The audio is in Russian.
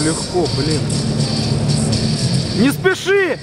легко, блин. Не спеши!